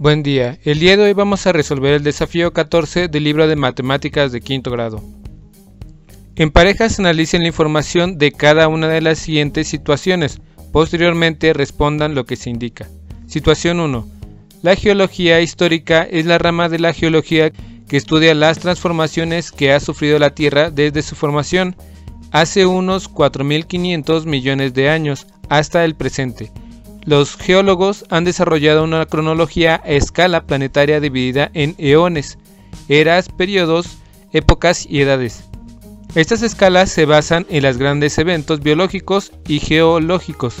Buen día, el día de hoy vamos a resolver el desafío 14 del libro de matemáticas de quinto grado. En parejas analicen la información de cada una de las siguientes situaciones, posteriormente respondan lo que se indica. Situación 1. La geología histórica es la rama de la geología que estudia las transformaciones que ha sufrido la Tierra desde su formación hace unos 4.500 millones de años hasta el presente los geólogos han desarrollado una cronología a escala planetaria dividida en eones, eras, periodos, épocas y edades. Estas escalas se basan en los grandes eventos biológicos y geológicos.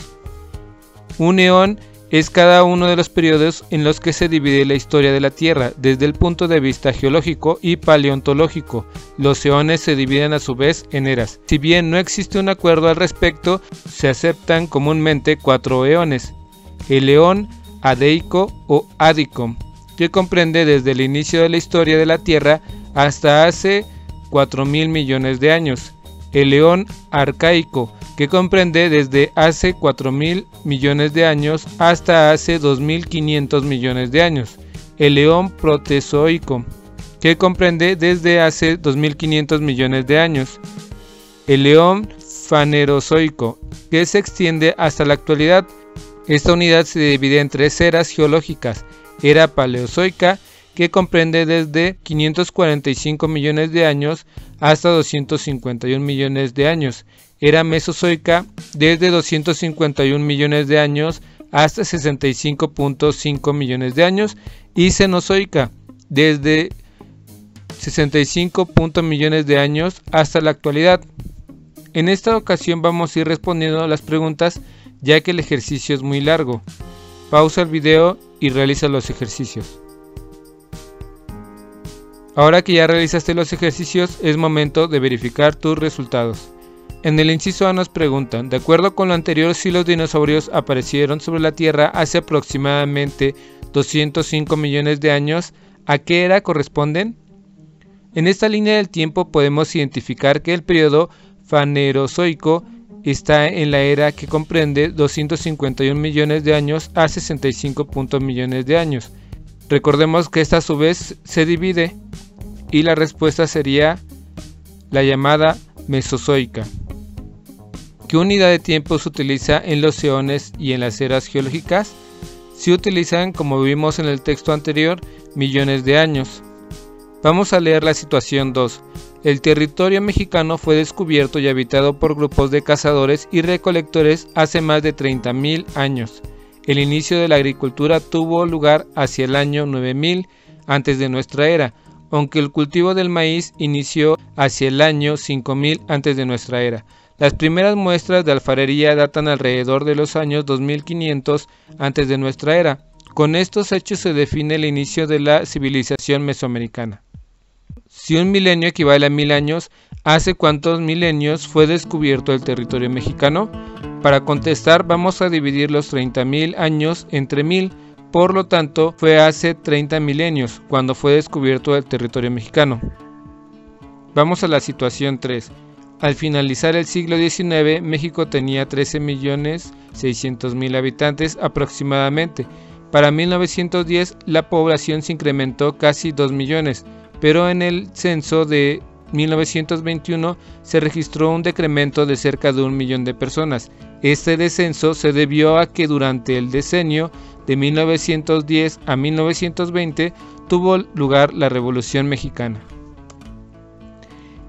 Un eón es cada uno de los periodos en los que se divide la historia de la Tierra desde el punto de vista geológico y paleontológico. Los eones se dividen a su vez en eras. Si bien no existe un acuerdo al respecto, se aceptan comúnmente cuatro eones. El eón adeico o ádico, que comprende desde el inicio de la historia de la Tierra hasta hace 4.000 millones de años. El eón arcaico, que comprende desde hace 4.000 millones de años hasta hace 2.500 millones de años. El león protezoico, que comprende desde hace 2.500 millones de años. El león fanerozoico, que se extiende hasta la actualidad. Esta unidad se divide en tres eras geológicas. Era paleozoica, que comprende desde 545 millones de años hasta 251 millones de años era mesozoica desde 251 millones de años hasta 65.5 millones de años y cenozoica desde 65. millones de años hasta la actualidad. En esta ocasión vamos a ir respondiendo a las preguntas ya que el ejercicio es muy largo. Pausa el video y realiza los ejercicios. Ahora que ya realizaste los ejercicios es momento de verificar tus resultados. En el inciso A nos preguntan, de acuerdo con lo anterior, si los dinosaurios aparecieron sobre la Tierra hace aproximadamente 205 millones de años, ¿a qué era corresponden? En esta línea del tiempo podemos identificar que el periodo fanerozoico está en la era que comprende 251 millones de años a 65 millones de años. Recordemos que esta a su vez se divide y la respuesta sería la llamada Mesozoica. ¿Qué unidad de tiempo se utiliza en los eones y en las eras geológicas? Se utilizan, como vimos en el texto anterior, millones de años. Vamos a leer la situación 2. El territorio mexicano fue descubierto y habitado por grupos de cazadores y recolectores hace más de 30.000 años. El inicio de la agricultura tuvo lugar hacia el año 9000 antes de nuestra era, aunque el cultivo del maíz inició hacia el año 5000 antes de nuestra era. Las primeras muestras de alfarería datan alrededor de los años 2500 antes de nuestra era. Con estos hechos se define el inicio de la civilización mesoamericana. Si un milenio equivale a mil años, ¿hace cuántos milenios fue descubierto el territorio mexicano? Para contestar vamos a dividir los 30.000 años entre mil, por lo tanto fue hace 30 milenios cuando fue descubierto el territorio mexicano. Vamos a la situación 3. Al finalizar el siglo XIX, México tenía 13.600.000 habitantes aproximadamente. Para 1910 la población se incrementó casi 2 millones, pero en el censo de 1921 se registró un decremento de cerca de un millón de personas. Este descenso se debió a que durante el decenio de 1910 a 1920 tuvo lugar la Revolución Mexicana.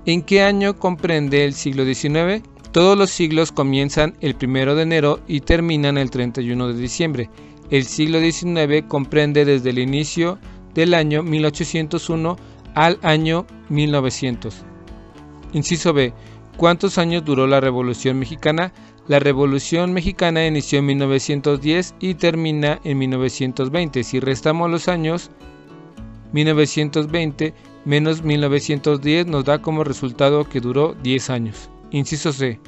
¿En qué año comprende el siglo XIX? Todos los siglos comienzan el 1 de enero y terminan el 31 de diciembre. El siglo XIX comprende desde el inicio del año 1801 al año 1900. Inciso B. ¿Cuántos años duró la Revolución Mexicana? La Revolución Mexicana inició en 1910 y termina en 1920. Si restamos los años, 1920 menos 1910 nos da como resultado que duró 10 años. Inciso C.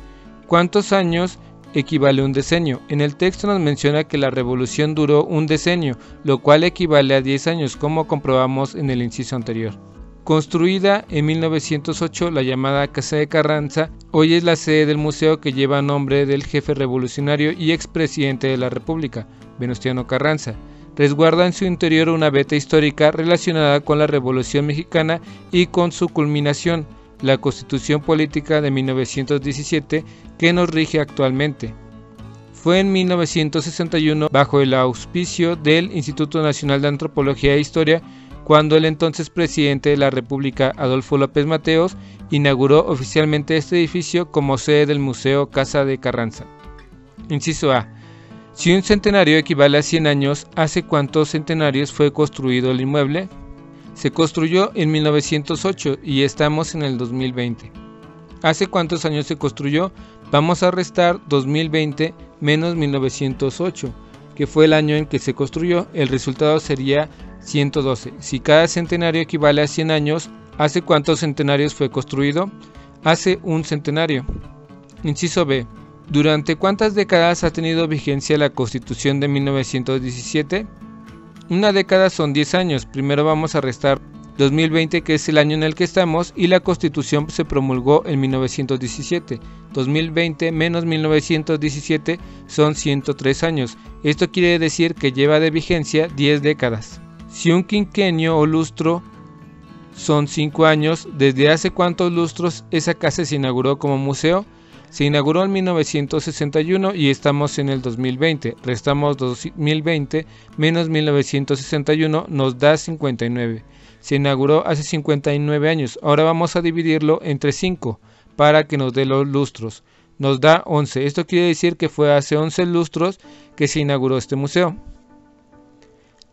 ¿Cuántos años equivale un decenio? En el texto nos menciona que la revolución duró un decenio, lo cual equivale a 10 años, como comprobamos en el inciso anterior. Construida en 1908, la llamada Casa de Carranza hoy es la sede del museo que lleva nombre del jefe revolucionario y expresidente de la República, Venustiano Carranza. resguarda en su interior una beta histórica relacionada con la Revolución Mexicana y con su culminación, la Constitución Política de 1917 que nos rige actualmente. Fue en 1961, bajo el auspicio del Instituto Nacional de Antropología e Historia, cuando el entonces presidente de la República, Adolfo López Mateos, inauguró oficialmente este edificio como sede del Museo Casa de Carranza. Inciso A. Si un centenario equivale a 100 años, ¿hace cuántos centenarios fue construido el inmueble? Se construyó en 1908 y estamos en el 2020. ¿Hace cuántos años se construyó? Vamos a restar 2020 menos 1908, que fue el año en que se construyó. El resultado sería 112. Si cada centenario equivale a 100 años, ¿hace cuántos centenarios fue construido? Hace un centenario. Inciso B. ¿Durante cuántas décadas ha tenido vigencia la Constitución de 1917? Una década son 10 años. Primero vamos a restar 2020, que es el año en el que estamos, y la Constitución se promulgó en 1917. 2020 menos 1917 son 103 años. Esto quiere decir que lleva de vigencia 10 décadas. Si un quinquenio o lustro son 5 años, ¿desde hace cuántos lustros esa casa se inauguró como museo? Se inauguró en 1961 y estamos en el 2020. Restamos 2020 menos 1961 nos da 59. Se inauguró hace 59 años. Ahora vamos a dividirlo entre 5 para que nos dé los lustros. Nos da 11. Esto quiere decir que fue hace 11 lustros que se inauguró este museo.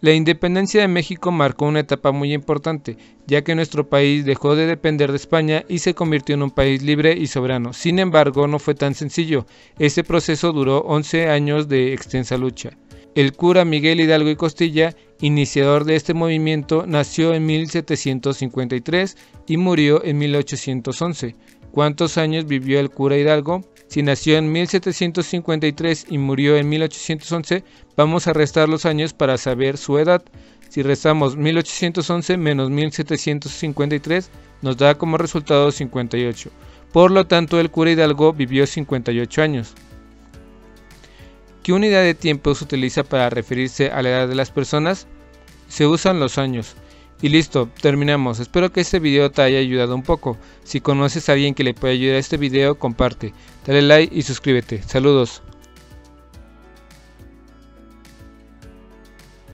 La independencia de México marcó una etapa muy importante, ya que nuestro país dejó de depender de España y se convirtió en un país libre y soberano. Sin embargo, no fue tan sencillo. Este proceso duró 11 años de extensa lucha. El cura Miguel Hidalgo y Costilla, iniciador de este movimiento, nació en 1753 y murió en 1811. ¿Cuántos años vivió el cura Hidalgo? Si nació en 1753 y murió en 1811, vamos a restar los años para saber su edad. Si restamos 1811 menos 1753, nos da como resultado 58. Por lo tanto, el cura Hidalgo vivió 58 años. ¿Qué unidad de tiempo se utiliza para referirse a la edad de las personas? Se usan los años. Y listo, terminamos. Espero que este video te haya ayudado un poco. Si conoces a alguien que le pueda ayudar a este video, comparte, dale like y suscríbete. Saludos.